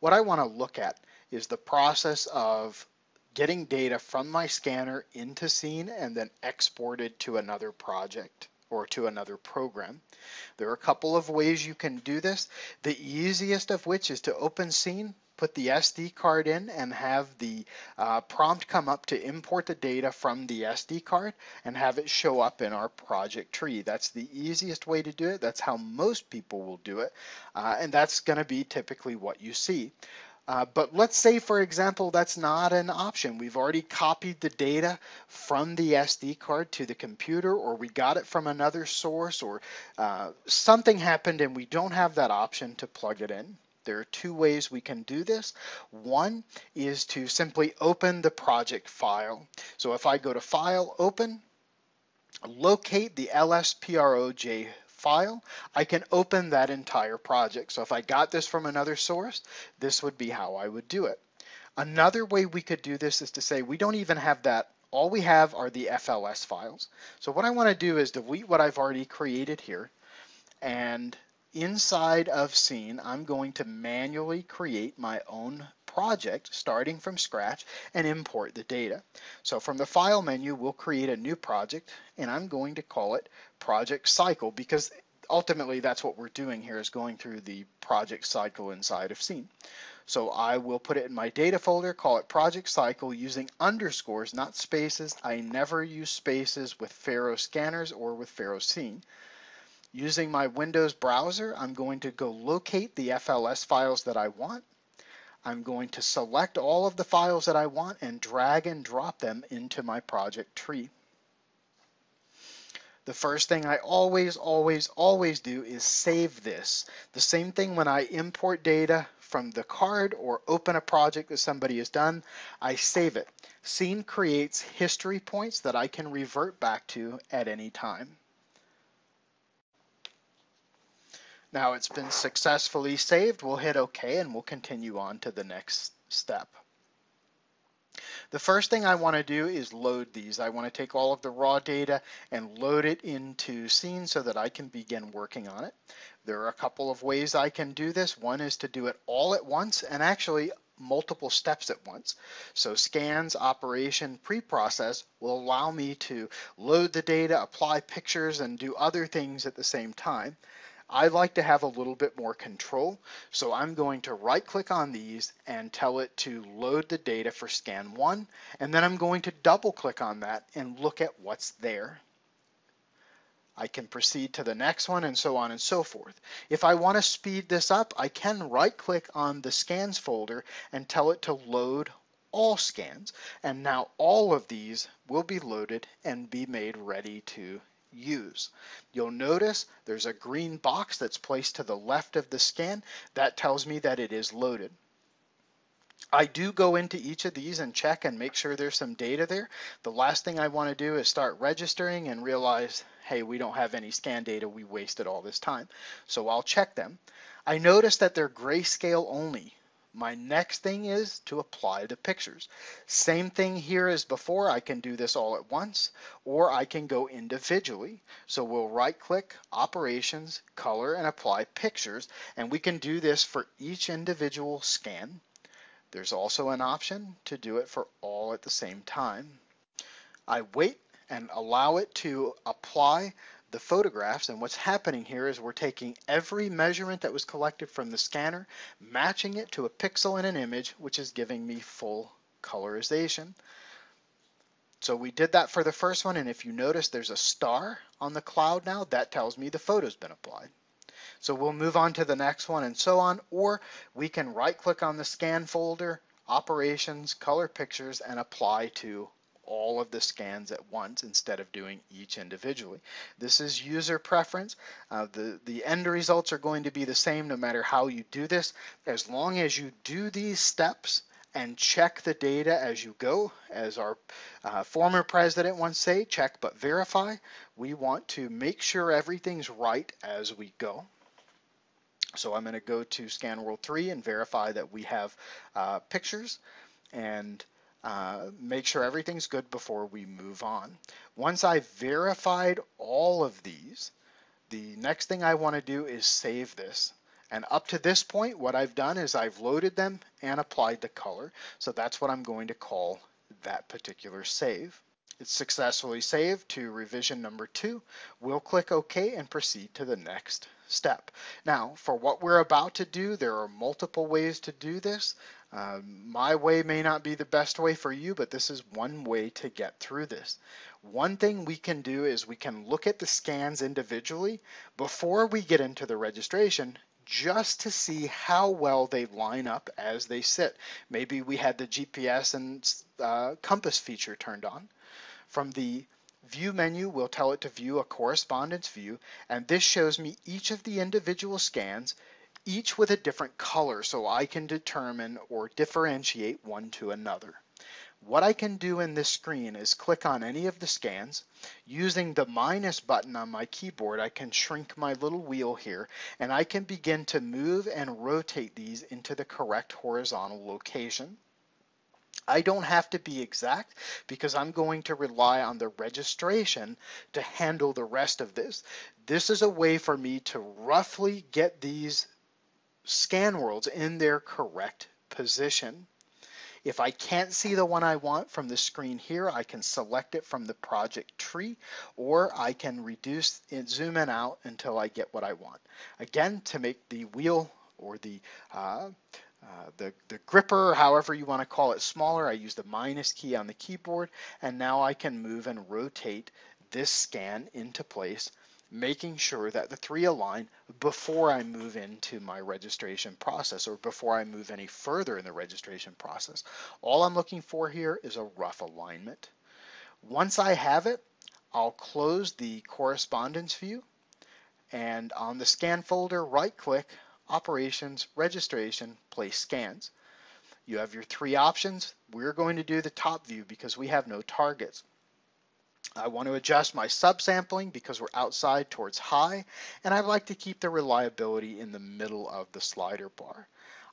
what I want to look at is the process of getting data from my scanner into Scene and then exported to another project or to another program. There are a couple of ways you can do this. The easiest of which is to open Scene, put the SD card in and have the uh, prompt come up to import the data from the SD card and have it show up in our project tree. That's the easiest way to do it. That's how most people will do it. Uh, and that's going to be typically what you see. Uh, but let's say, for example, that's not an option. We've already copied the data from the SD card to the computer, or we got it from another source, or uh, something happened and we don't have that option to plug it in. There are two ways we can do this. One is to simply open the project file. So if I go to File, Open, locate the LSPROJ file, I can open that entire project. So if I got this from another source, this would be how I would do it. Another way we could do this is to say we don't even have that. All we have are the FLS files. So what I want to do is delete what I've already created here. And inside of Scene, I'm going to manually create my own project starting from scratch and import the data. So from the file menu, we'll create a new project and I'm going to call it project cycle because ultimately that's what we're doing here is going through the project cycle inside of Scene. So I will put it in my data folder, call it project cycle using underscores, not spaces. I never use spaces with Faro scanners or with Faro Scene. Using my Windows browser, I'm going to go locate the FLS files that I want. I'm going to select all of the files that I want and drag and drop them into my project tree. The first thing I always, always, always do is save this. The same thing when I import data from the card or open a project that somebody has done, I save it. Scene creates history points that I can revert back to at any time. Now it's been successfully saved. We'll hit OK and we'll continue on to the next step. The first thing I want to do is load these. I want to take all of the raw data and load it into Scene so that I can begin working on it. There are a couple of ways I can do this. One is to do it all at once and actually multiple steps at once. So scans, operation, pre-process will allow me to load the data, apply pictures, and do other things at the same time. I like to have a little bit more control, so I'm going to right click on these and tell it to load the data for scan one, and then I'm going to double click on that and look at what's there. I can proceed to the next one and so on and so forth. If I want to speed this up, I can right click on the scans folder and tell it to load all scans. And now all of these will be loaded and be made ready to use. You'll notice there's a green box that's placed to the left of the scan. That tells me that it is loaded. I do go into each of these and check and make sure there's some data there. The last thing I want to do is start registering and realize, hey, we don't have any scan data. We wasted all this time. So I'll check them. I notice that they're grayscale only. My next thing is to apply the pictures. Same thing here as before. I can do this all at once, or I can go individually. So we'll right click, operations, color, and apply pictures. And we can do this for each individual scan. There's also an option to do it for all at the same time. I wait and allow it to apply the photographs and what's happening here is we're taking every measurement that was collected from the scanner, matching it to a pixel in an image, which is giving me full colorization. So we did that for the first one, and if you notice there's a star on the cloud now, that tells me the photo's been applied. So we'll move on to the next one and so on, or we can right click on the scan folder, operations, color pictures, and apply to all of the scans at once instead of doing each individually. This is user preference. Uh, the, the end results are going to be the same no matter how you do this. As long as you do these steps and check the data as you go, as our uh, former president once say, check but verify. We want to make sure everything's right as we go. So I'm going to go to Scan World 3 and verify that we have uh, pictures and uh, make sure everything's good before we move on. Once I've verified all of these, the next thing I want to do is save this. And up to this point, what I've done is I've loaded them and applied the color. So that's what I'm going to call that particular save. It's successfully saved to revision number two. We'll click OK and proceed to the next step. Now, for what we're about to do, there are multiple ways to do this. Uh, my way may not be the best way for you, but this is one way to get through this. One thing we can do is we can look at the scans individually before we get into the registration just to see how well they line up as they sit. Maybe we had the GPS and uh, compass feature turned on. From the View menu we'll tell it to view a correspondence view, and this shows me each of the individual scans, each with a different color so I can determine or differentiate one to another. What I can do in this screen is click on any of the scans. Using the minus button on my keyboard, I can shrink my little wheel here, and I can begin to move and rotate these into the correct horizontal location. I don't have to be exact because I'm going to rely on the registration to handle the rest of this. This is a way for me to roughly get these scan worlds in their correct position. If I can't see the one I want from the screen here, I can select it from the project tree, or I can reduce and zoom in out until I get what I want. Again, to make the wheel or the uh, uh, the, the gripper, however you want to call it, smaller. I use the minus key on the keyboard, and now I can move and rotate this scan into place, making sure that the three align before I move into my registration process or before I move any further in the registration process. All I'm looking for here is a rough alignment. Once I have it, I'll close the correspondence view and on the scan folder, right click, operations, registration, place scans. You have your three options. We're going to do the top view because we have no targets. I want to adjust my subsampling because we're outside towards high, and I'd like to keep the reliability in the middle of the slider bar.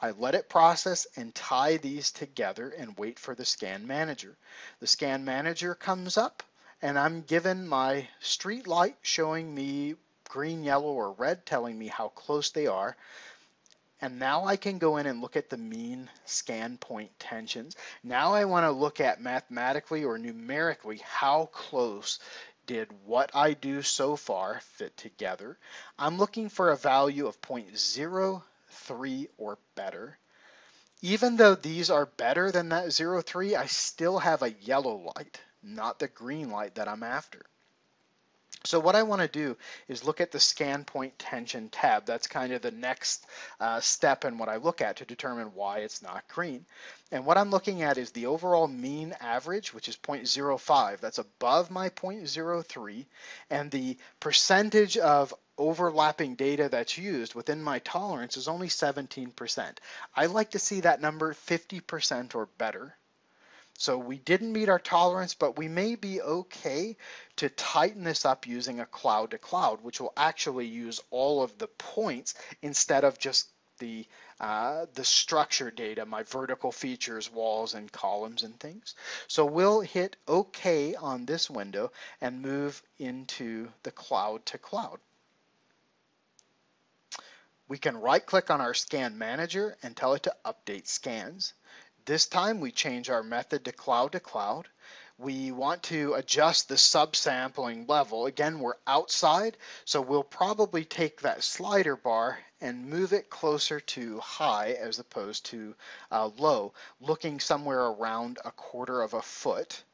I let it process and tie these together and wait for the scan manager. The scan manager comes up and I'm given my street light showing me green, yellow, or red telling me how close they are. And now I can go in and look at the mean scan point tensions. Now I want to look at mathematically or numerically how close did what I do so far fit together. I'm looking for a value of 0.03 or better. Even though these are better than that 0.3, I still have a yellow light, not the green light that I'm after. So what I want to do is look at the scan point tension tab. That's kind of the next uh, step in what I look at to determine why it's not green. And what I'm looking at is the overall mean average, which is 0.05. That's above my 0.03. And the percentage of overlapping data that's used within my tolerance is only 17%. I like to see that number 50% or better. So we didn't meet our tolerance, but we may be okay to tighten this up using a cloud to cloud, which will actually use all of the points instead of just the uh, the structure data, my vertical features, walls and columns and things. So we'll hit OK on this window and move into the cloud to cloud. We can right click on our scan manager and tell it to update scans. This time we change our method to cloud to cloud. We want to adjust the subsampling level. Again, we're outside, so we'll probably take that slider bar and move it closer to high as opposed to uh, low, looking somewhere around a quarter of a foot.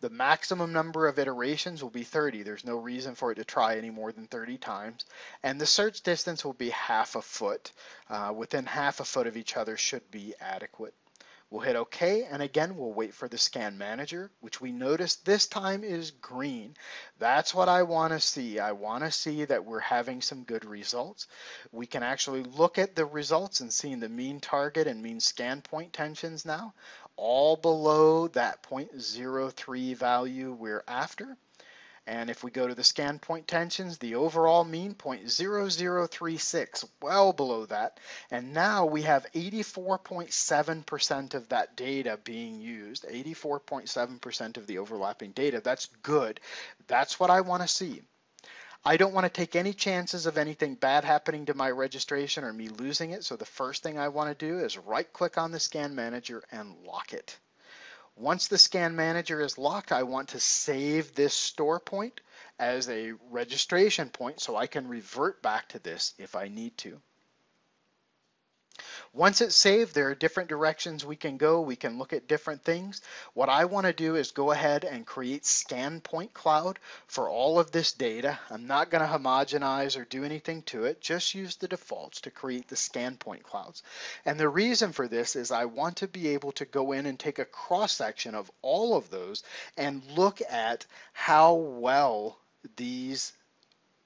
The maximum number of iterations will be 30. There's no reason for it to try any more than 30 times. And the search distance will be half a foot. Uh, within half a foot of each other should be adequate. We'll hit OK, and again, we'll wait for the scan manager, which we notice this time is green. That's what I want to see. I want to see that we're having some good results. We can actually look at the results and seeing the mean target and mean scan point tensions now, all below that 0.03 value we're after. And if we go to the scan point tensions, the overall mean 0.0036, well below that. And now we have 84.7% of that data being used, 84.7% of the overlapping data. That's good. That's what I want to see. I don't want to take any chances of anything bad happening to my registration or me losing it. So the first thing I want to do is right click on the scan manager and lock it. Once the scan manager is locked, I want to save this store point as a registration point so I can revert back to this if I need to. Once it's saved, there are different directions we can go. We can look at different things. What I want to do is go ahead and create scan point cloud for all of this data. I'm not going to homogenize or do anything to it. Just use the defaults to create the scan point clouds. And the reason for this is I want to be able to go in and take a cross section of all of those and look at how well these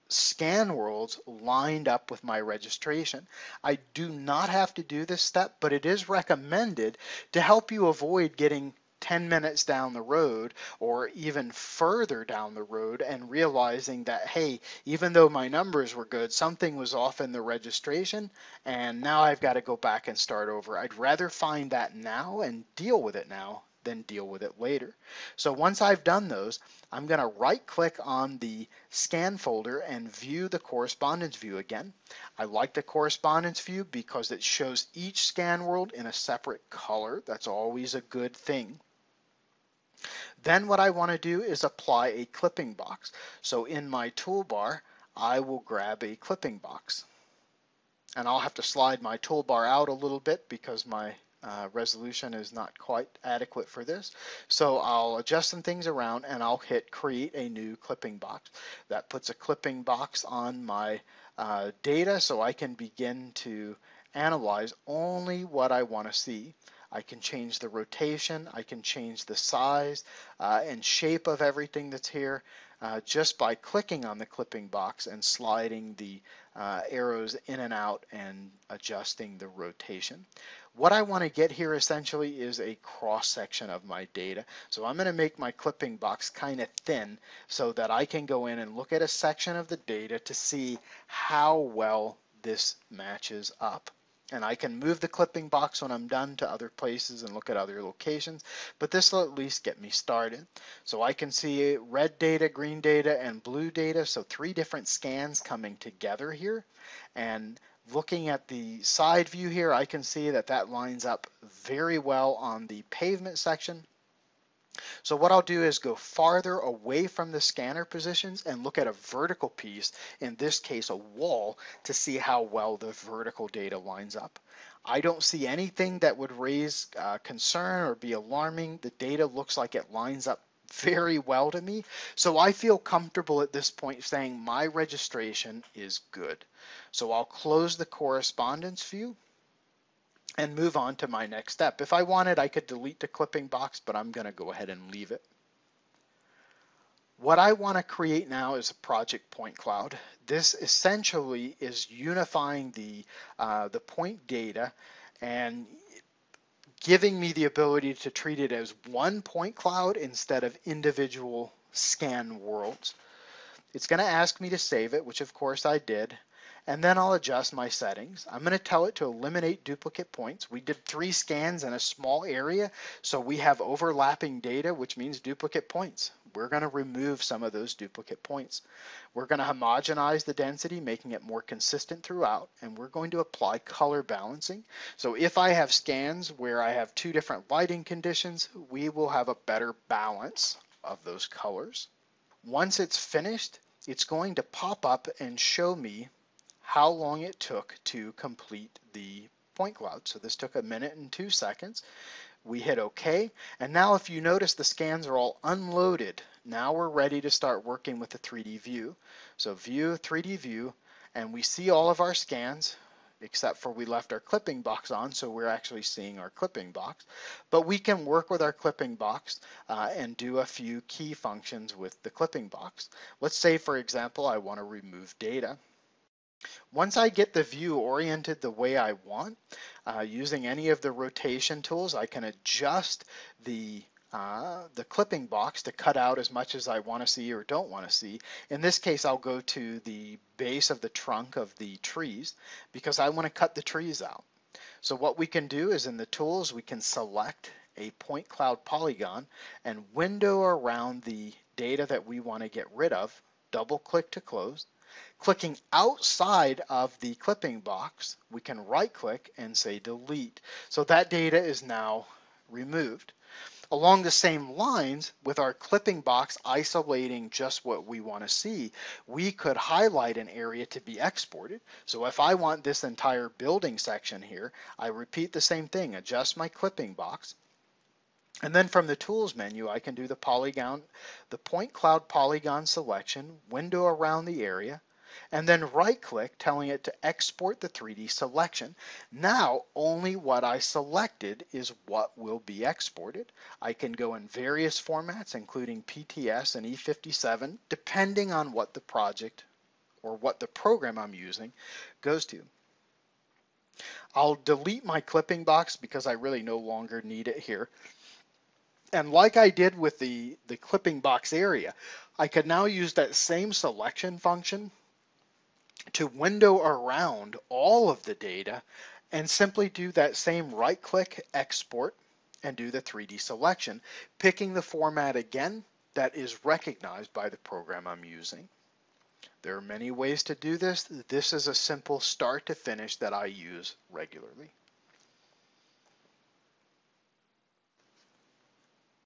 scan worlds lined up with my registration. I do not have to do this step, but it is recommended to help you avoid getting 10 minutes down the road or even further down the road and realizing that, hey, even though my numbers were good, something was off in the registration and now I've got to go back and start over. I'd rather find that now and deal with it now then deal with it later. So once I've done those, I'm going to right click on the scan folder and view the correspondence view again. I like the correspondence view because it shows each scan world in a separate color. That's always a good thing. Then what I want to do is apply a clipping box. So in my toolbar, I will grab a clipping box. And I'll have to slide my toolbar out a little bit because my uh, resolution is not quite adequate for this. So I'll adjust some things around and I'll hit create a new clipping box. That puts a clipping box on my uh, data so I can begin to analyze only what I want to see. I can change the rotation, I can change the size uh, and shape of everything that's here uh, just by clicking on the clipping box and sliding the uh, arrows in and out and adjusting the rotation. What I want to get here essentially is a cross section of my data. So I'm going to make my clipping box kind of thin so that I can go in and look at a section of the data to see how well this matches up. And I can move the clipping box when I'm done to other places and look at other locations, but this will at least get me started. So I can see red data, green data, and blue data, so three different scans coming together here. And looking at the side view here, I can see that that lines up very well on the pavement section. So what I'll do is go farther away from the scanner positions and look at a vertical piece, in this case a wall, to see how well the vertical data lines up. I don't see anything that would raise uh, concern or be alarming. The data looks like it lines up very well to me. So I feel comfortable at this point saying my registration is good. So I'll close the correspondence view and move on to my next step. If I wanted, I could delete the clipping box, but I'm going to go ahead and leave it. What I want to create now is a project point cloud. This essentially is unifying the, uh, the point data and giving me the ability to treat it as one point cloud instead of individual scan worlds. It's going to ask me to save it, which of course I did and then I'll adjust my settings. I'm going to tell it to eliminate duplicate points. We did three scans in a small area, so we have overlapping data, which means duplicate points. We're going to remove some of those duplicate points. We're going to homogenize the density, making it more consistent throughout, and we're going to apply color balancing. So if I have scans where I have two different lighting conditions, we will have a better balance of those colors. Once it's finished, it's going to pop up and show me how long it took to complete the point cloud. So this took a minute and two seconds. We hit OK. And now if you notice the scans are all unloaded, now we're ready to start working with the 3D view. So view, 3D view, and we see all of our scans except for we left our clipping box on, so we're actually seeing our clipping box. But we can work with our clipping box uh, and do a few key functions with the clipping box. Let's say, for example, I want to remove data. Once I get the view oriented the way I want, uh, using any of the rotation tools, I can adjust the uh, the clipping box to cut out as much as I want to see or don't want to see. In this case, I'll go to the base of the trunk of the trees because I want to cut the trees out. So what we can do is in the tools, we can select a point cloud polygon and window around the data that we want to get rid of double click to close. Clicking outside of the clipping box, we can right click and say delete. So that data is now removed. Along the same lines, with our clipping box isolating just what we want to see, we could highlight an area to be exported. So if I want this entire building section here, I repeat the same thing, adjust my clipping box, and then from the tools menu, I can do the polygon, the point cloud polygon selection, window around the area, and then right click telling it to export the 3D selection. Now only what I selected is what will be exported. I can go in various formats including PTS and E57 depending on what the project or what the program I'm using goes to. I'll delete my clipping box because I really no longer need it here. And like I did with the, the clipping box area, I could now use that same selection function to window around all of the data and simply do that same right click export and do the 3D selection, picking the format again that is recognized by the program I'm using. There are many ways to do this. This is a simple start to finish that I use regularly.